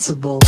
Sensible.